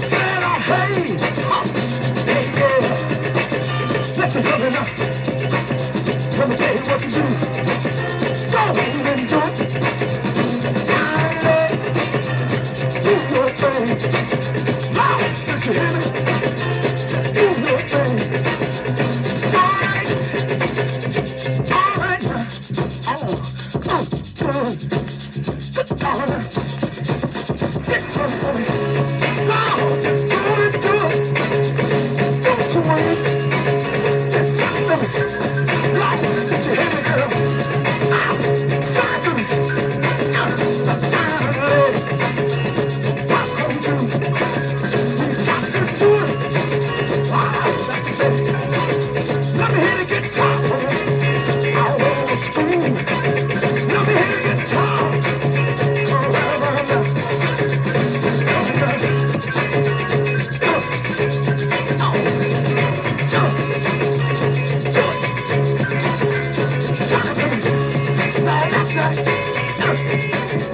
said I paid. Huh. Now. Let me tell you what you do. Go do your thing. Did you hear me? Do your thing. All right. All right. Oh. なっ!